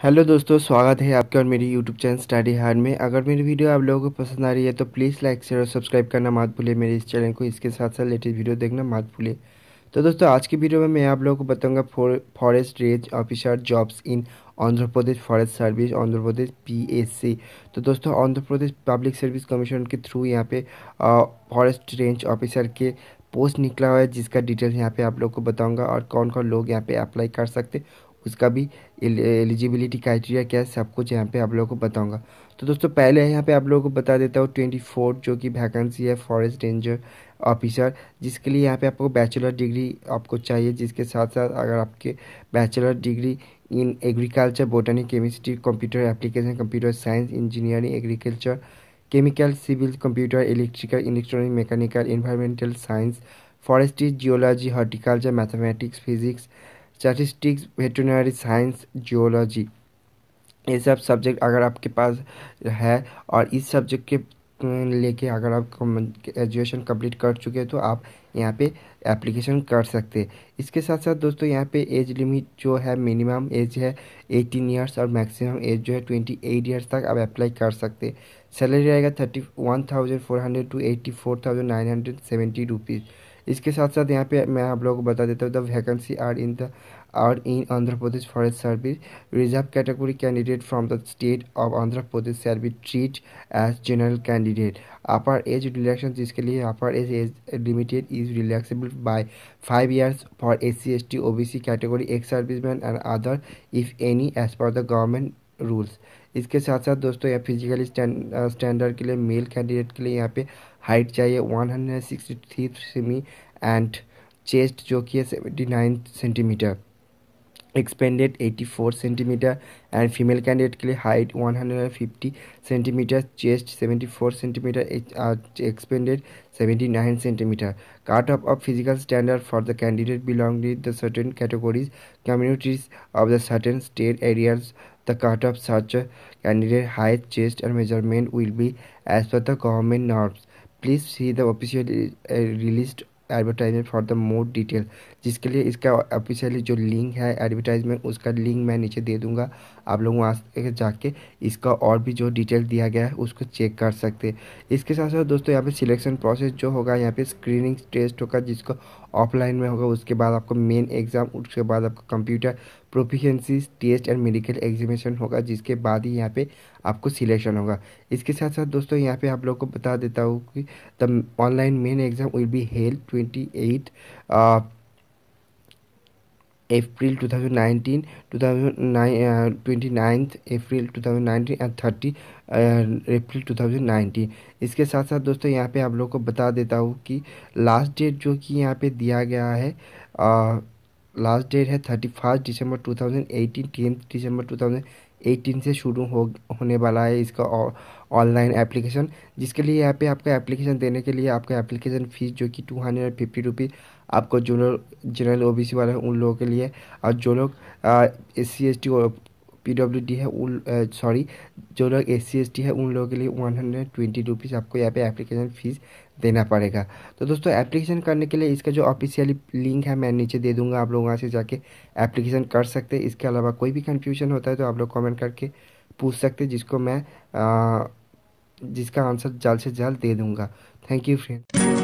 Hello दोस्तों, स्वागत है आपके और मेरी यूट्यूब चैनल स्टडी हार्ड में। अगर मेरी वीडियो आप लोगों को पसंद आ रही है तो प्लीज़ लाइक शेयर और सब्सक्राइब करना मत भूलिए। मेरे इस चैनल को इसके साथ साथ लेटेस्ट वीडियो देखना मत भूलिए। तो दोस्तों, आज की वीडियो में मैं आप लोगों को बताऊँगा forest range officer jobs in Andhra Pradesh forest service Andhra Pradesh PSC तो दोस्तों Andhra Pradesh public service commission के थ्रू यहाँ पे फॉरेस्ट रेंज ऑफिसर के पोस्ट निकला हुआ है, जिसका डिटेल यहाँ पे आप लोग को बताऊँगा और कौन कौन लोग यहाँ पे अप्लाई कर सकते उसका भी एलिजिबिलिटी क्राइटेरिया क्या है, सब कुछ यहाँ पे आप लोगों को बताऊँगा। तो दोस्तों, पहले यहाँ पे आप लोगों को बता देता हूँ, ट्वेंटी फोर जो कि वैकेंसी है फॉरेस्ट रेंजर ऑफिसर जिसके लिए यहाँ पे आपको बैचलर डिग्री आपको चाहिए, जिसके साथ साथ अगर आपके bachelor degree in agriculture botany chemistry computer application computer science engineering agriculture chemical civil computer electrical electronic mechanical environmental science forestry geology horticulture mathematics physics statistics veterinary science geology ये सब subject अगर आपके पास है और इस सब्जेक्ट के लेके अगर आप ग्रेजुएशन कंप्लीट कर चुके हैं तो आप यहाँ पे एप्लीकेशन कर सकते हैं। इसके साथ साथ दोस्तों, यहाँ पे एज लिमिट जो है मिनिमम एज है एटीन ईयर्स और मैक्सिमम एज जो है ट्वेंटी एट ईयर्स तक आप अप्लाई कर सकते हैं। सैलरी रहेगा thirty one thousand four hundred to eighty four thousand nine hundred seventy rupees इसके साथ साथ यहाँ पे मैं आप लोगों को बता देता हूँ the vacancy are in the are in Andhra Pradesh forest service reserve category candidate from the state of Andhra Pradesh shall be treat as general candidate upper age relaxation जिसके लिए upper age age limited is relaxable by five years for S C S T O B C category ex serviceman and other if any as per the government rules इसके साथ साथ दोस्तों, यहाँ physically standard के लिए male candidate के लिए यहाँ पे हाइट चाहिए one hundred sixty three semi and chest जो कि है seventy nine centimeter expanded 84 centimeter and female candidate height 150 centimeter chest 74 centimeter eh, uh, expanded 79 centimeter. Cutoff of physical standard for the candidate belonging to the certain categories communities of the certain state areas. The cutoff such candidate height chest and measurement will be as per the government norms. Please see the official uh, released advertisement for the more detail जिसके लिए इसका officially जो link है advertisement उसका link मैं नीचे दे दूँगा। आप लोग वहाँ जाके इसका और भी जो डिटेल दिया गया है, उसको चेक कर सकते हैं। इसके साथ साथ दोस्तों, यहाँ पे सिलेक्शन प्रोसेस जो होगा, यहाँ पे स्क्रीनिंग टेस्ट होगा, जिसको ऑफलाइन में होगा, उसके बाद आपको मेन एग्ज़ाम उसके बाद आपको computer proficiency test and medical examination होगा, जिसके बाद ही यहाँ पे आपको सिलेक्शन होगा। इसके साथ साथ दोस्तों, यहाँ पे आप लोग को बता देता हूँ कि the online main exam will be held twenty eight April 2019 2009 29th April 2019 and 30 April 2019 इसके साथ साथ दोस्तों, यहाँ पे आप लोग को बता देता हूँ कि लास्ट डेट जो कि यहाँ पे दिया गया है लास्ट डेट है thirty first December 2018 tenth December 2018 से शुरू हो, होने वाला है इसका ऑनलाइन एप्लीकेशन जिसके लिए यहाँ पे आपका एप्लीकेशन देने के लिए आपका एप्लीकेशन फ़ीस जो कि टू हंड्रेड फिफ्टी रुपीज़ आपको जो लोग जनरल ओ बी सी वाले हैं उन लोगों के लिए और जो लोग S C S T P W D है उन सॉरी जो लोग एस सी एस टी है उन लोगों के लिए वन हंड्रेड ट्वेंटी रुपीज़ आपको यहाँ पे एप्लीकेशन फ़ीस देना पड़ेगा। तो दोस्तों एप्लीकेशन करने के लिए इसका जो ऑफिशियली लिंक है मैं नीचे दे दूँगा आप लोग वहाँ से जाके एप्लीकेशन कर सकते हैं। इसके अलावा कोई भी कन्फ्यूज़न होता है तो आप लोग कमेंट करके पूछ सकते जिसको मैं आ, जिसका आंसर जल्द से जल्द दे दूँगा। Thank you friend